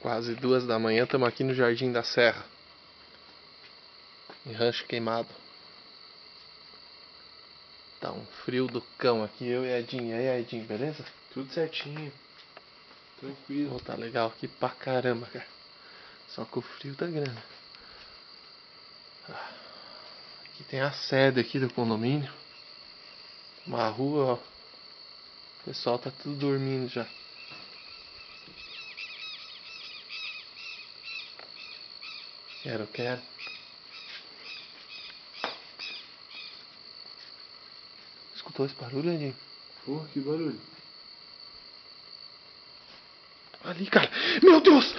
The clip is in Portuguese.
Quase duas da manhã, estamos aqui no Jardim da Serra. Em Rancho Queimado. Tá um frio do cão aqui, eu e Edinho. E aí, Edinho, beleza? Tudo certinho. Tranquilo. Pô, tá legal aqui pra caramba, cara. Só que o frio tá grande. Aqui tem a sede aqui do condomínio. Uma rua, ó. O pessoal tá tudo dormindo já. Quero, quero. Escutou esse barulho, Edinho? Porra, que barulho. Ali, cara. Meu Deus!